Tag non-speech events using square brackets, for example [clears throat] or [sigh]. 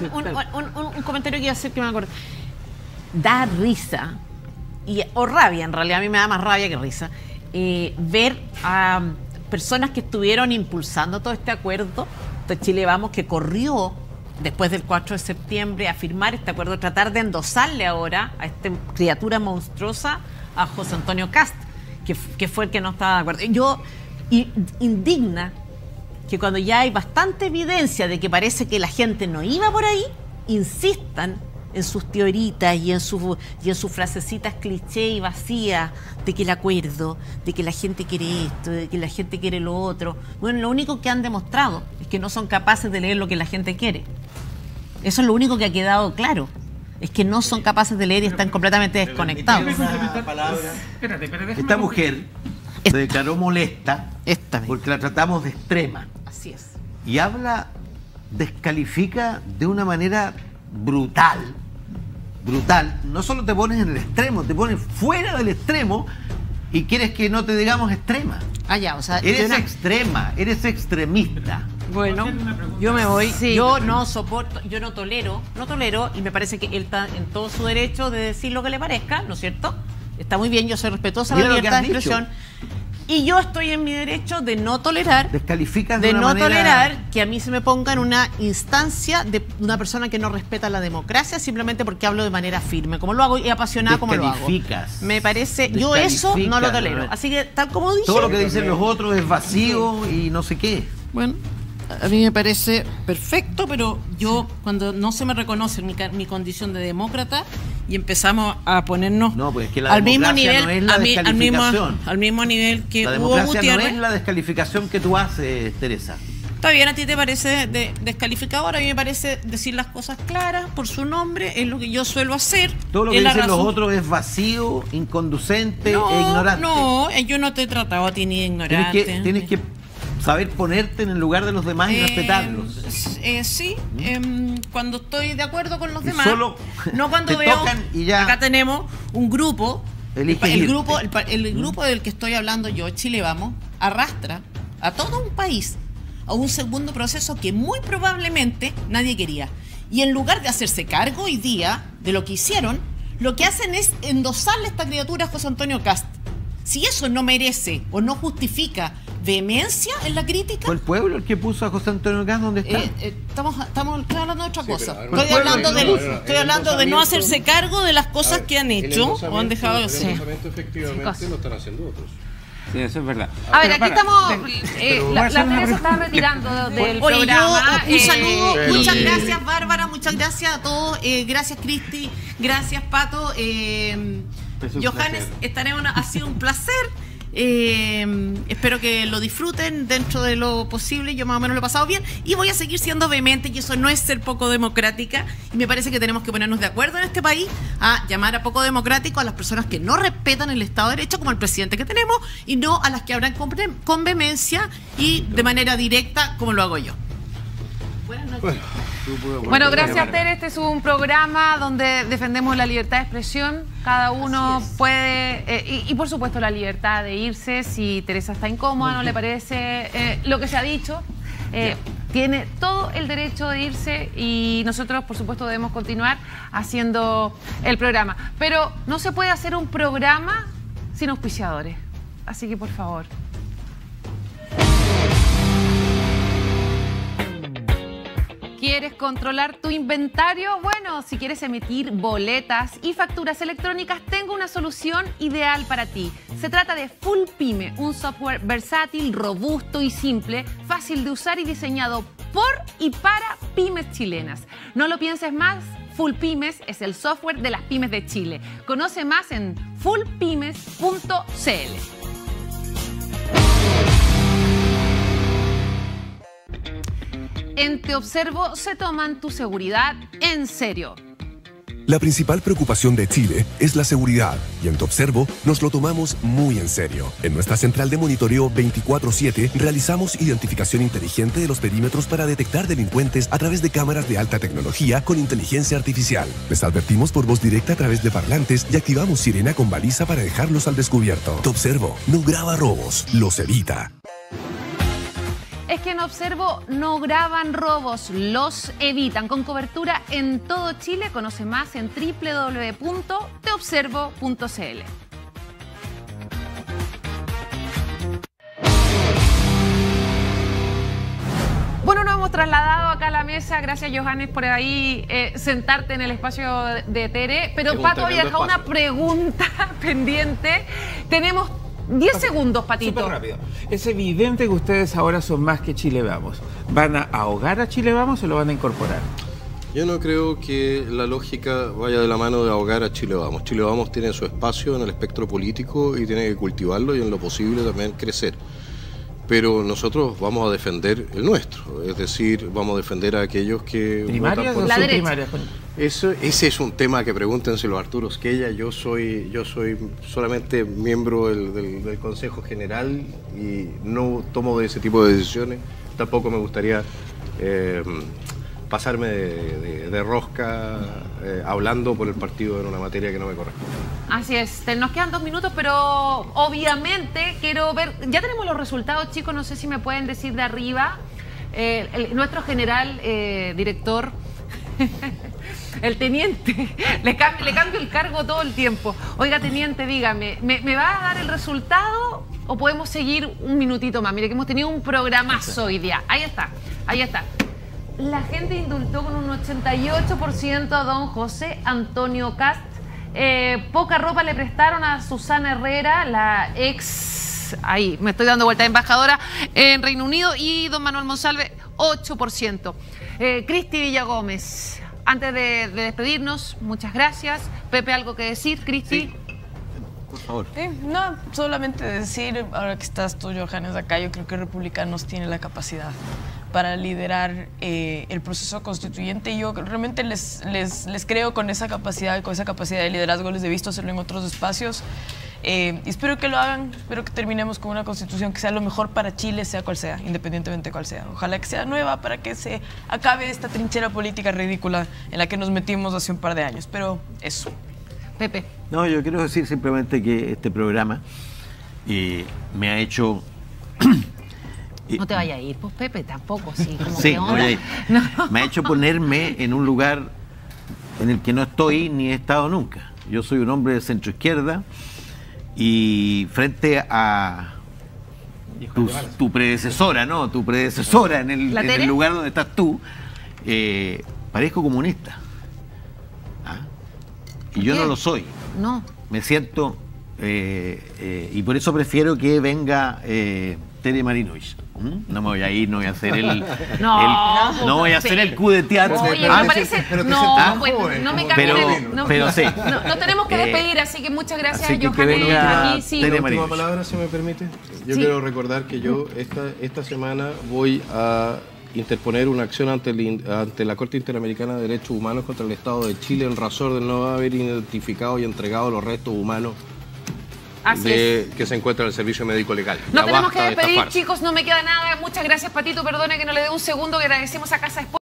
un, comentario que iba a hacer que me acuerdo. Da risa, y, o rabia en realidad, a mí me da más rabia que risa, eh, ver a personas que estuvieron impulsando todo este acuerdo de Chile Vamos, que corrió después del 4 de septiembre a firmar este acuerdo, tratar de endosarle ahora a esta criatura monstruosa a José Antonio Cast, que, que fue el que no estaba de acuerdo. Yo, indigna que cuando ya hay bastante evidencia de que parece que la gente no iba por ahí, insistan en sus teoritas y en, sus, y en sus frasecitas cliché y vacías de que el acuerdo, de que la gente quiere esto, de que la gente quiere lo otro. Bueno, lo único que han demostrado es que no son capaces de leer lo que la gente quiere. Eso es lo único que ha quedado claro. Es que no son capaces de leer y están completamente desconectados. Esta mujer se declaró molesta porque la tratamos de extrema. Así es. Y habla, descalifica de una manera brutal brutal, no solo te pones en el extremo, te pones fuera del extremo y quieres que no te digamos extrema. Ah, ya, o sea, eres extrema, eres extremista. Bueno, yo me voy. Yo no soporto, yo no tolero, no tolero, y me parece que él está en todo su derecho de decir lo que le parezca, ¿no es cierto? Está muy bien, yo soy respetuosa de la libertad de expresión. Y yo estoy en mi derecho de no tolerar, de, no tolerar que a mí se me ponga en una instancia de una persona que no respeta la democracia simplemente porque hablo de manera firme, como lo hago y apasionada como lo hago. Me parece, yo eso no lo tolero. Así que tal como dije. Todo lo que dicen los otros es vacío y no sé qué. Bueno, a mí me parece perfecto, pero yo cuando no se me reconoce mi, mi condición de demócrata y empezamos a ponernos pues al mismo nivel, no es la al, mismo, al mismo nivel que la Hugo Gutiérrez. no es la descalificación que tú haces, Teresa. Está bien, a ti te parece de, descalificador, a mí me parece decir las cosas claras por su nombre, es lo que yo suelo hacer. Todo lo que dicen los otros es vacío, inconducente e ignorante. No, yo no te he tratado a ti ni de ignorante. Tienes que, tienes que saber ponerte en el lugar de los demás y eh, respetarlos. Eh, sí, em, cuando estoy de acuerdo con los demás. no cuando veo. Acá tenemos un grupo. El, grupo, el, grupo del que estoy hablando yo, Chile Vamos, arrastra a todo un país a un segundo proceso que muy probablemente nadie quería. Y en lugar de hacerse cargo hoy día de lo que hicieron, lo que hacen es endosarle a esta criatura a José Antonio Cast. Si eso no merece o no justifica vehemencia en la crítica. ¿Fue el pueblo el que puso a José Antonio Gas donde está? Eh, eh, estamos, estamos hablando de otra cosa. estoy hablando, de, estoy hablando de no hacerse cargo de las cosas que han hecho o han dejado de hacer. efectivamente lo están haciendo otros. Sí, eso es verdad. A ver, aquí estamos. Eh, la, Teresa está retirando del programa. un saludo, muchas gracias, Bárbara, muchas gracias a todos. gracias, Cristi, gracias, Pato. Johannes, estaremos. Ha sido un placer. Eh, espero que lo disfruten dentro de lo posible. Yo más o menos lo he pasado bien. Y voy a seguir siendo vehemente, y eso no es ser poco democrática. Y me parece que tenemos que ponernos de acuerdo en este país a llamar a poco democrático a las personas que no respetan el Estado de Derecho, como el presidente que tenemos, y no a las que hablan con, con vehemencia y de manera directa, como lo hago yo. Buenas noches. Bueno, gracias Tere. Este es un programa donde defendemos la libertad de expresión. Cada uno puede, eh, y, por supuesto la libertad de irse si Teresa está incómoda, no le parece eh, lo que se ha dicho. Eh, tiene todo el derecho de irse y nosotros, por supuesto, debemos continuar haciendo el programa. Pero no se puede hacer un programa sin auspiciadores. Así que, por favor, ¿Quieres controlar tu inventario? Bueno, si quieres emitir boletas y facturas electrónicas, tengo una solución ideal para ti. Se trata de Full Pyme, un software versátil, robusto y simple, fácil de usar y diseñado por y para pymes chilenas. No lo pienses más, Full Pymes es el software de las pymes de Chile. Conoce más en fullpymes.cl. En Te Observo se toman tu seguridad en serio. La principal preocupación de Chile es la seguridad y en Te Observo nos lo tomamos muy en serio. En nuestra central de monitoreo 24/7 realizamos identificación inteligente de los perímetros para detectar delincuentes a través de cámaras de alta tecnología con inteligencia artificial. Les advertimos por voz directa a través de parlantes y activamos sirena con baliza para dejarlos al descubierto. Te Observo no graba robos, los evita. Es que en Observo no graban robos, los evitan. Con cobertura en todo Chile, conoce más en www.teobservo.cl. Bueno, nos hemos trasladado acá a la mesa. Gracias, Johannes, por ahí eh, sentarte en el espacio de Tere. Pero Pato había dejado una pregunta [laughs] pendiente. Tenemos 10 segundos, Patito. Súper rápido. Es evidente que ustedes ahora son más que Chile Vamos. ¿Van a ahogar a Chile Vamos o lo van a incorporar? Yo no creo que la lógica vaya de la mano de ahogar a Chile Vamos. Chile Vamos tiene su espacio en el espectro político y tiene que cultivarlo y en lo posible también crecer pero nosotros vamos a defender el nuestro, es decir, vamos a defender a aquellos que ¿Primarias votan por la Eso, ese es un tema que pregúntenselo a Arturo Esquella. Yo soy, yo soy solamente miembro del, Consejo General y no tomo de ese tipo de decisiones. Tampoco me gustaría eh, pasarme de, rosca eh, hablando por el partido en una materia que no me corresponde. Así es, nos quedan dos minutos, pero obviamente quiero ver, ya tenemos los resultados chicos, no sé si me pueden decir de arriba, eh, nuestro general director, [laughs] el teniente, [laughs] le cambio, el cargo todo el tiempo. Oiga teniente, dígame, ¿me, ¿me va a dar el resultado o podemos seguir un minutito más? Mire que hemos tenido un programazo hoy día, ahí está, ahí está. La gente indultó con un 88% a don José Antonio Cast. Eh, poca ropa le prestaron a Susana Herrera, la ex, ahí me estoy dando vuelta de embajadora en Reino Unido, y don Manuel Monsalve, 8%. Eh, Cristi Villagómez, antes de, despedirnos, muchas gracias. Pepe, ¿algo que decir? Cristi. Por favor. no, solamente decir, ahora que estás tú, Johannes, acá, yo creo que Republicanos tiene la capacidad para liderar eh, el proceso constituyente. Yo realmente les, les, les, creo con esa capacidad, con esa capacidad de liderazgo, les he visto hacerlo en otros espacios. Eh, y espero que lo hagan, espero que terminemos con una constitución que sea lo mejor para Chile, sea cual sea, independientemente de cuál sea. Ojalá que sea nueva para que se acabe esta trinchera política ridícula en la que nos metimos hace un par de años. Pero eso. Pepe. No, yo quiero decir simplemente que este programa eh, me ha hecho [clears throat] no te vaya a ir, pues Pepe, tampoco, sí. sí, [laughs] Me ha hecho ponerme en un lugar en el que no estoy ni he estado nunca. Yo soy un hombre de centro izquierda y frente a tu, predecesora, ¿no? Tu predecesora en el, lugar donde estás tú, eh, parezco comunista. ¿Ah? Y yo no lo soy. No. Me siento, eh, eh, y por eso prefiero que venga Tere Marinovich. ¿Mm? No me voy a ir, no voy a hacer el. [laughs] No, no voy a hacer el Q de teatro. Oye, me parece. Pero no, no me cambie. Pero, pero sí. No, tenemos que eh, despedir, así que muchas gracias, así que Johanny. Aquí, sí. La última palabra, si me permite. Yo quiero recordar que yo esta, esta semana voy a interponer una acción ante, ante la Corte Interamericana de Derechos Humanos contra el Estado de Chile en razón de no haber identificado y entregado los restos humanos que se encuentra en el servicio médico legal. No tenemos que despedir, chicos, no me queda nada. Muchas gracias, Patito. Perdone que no le dé un segundo, que agradecemos a Casa Sport.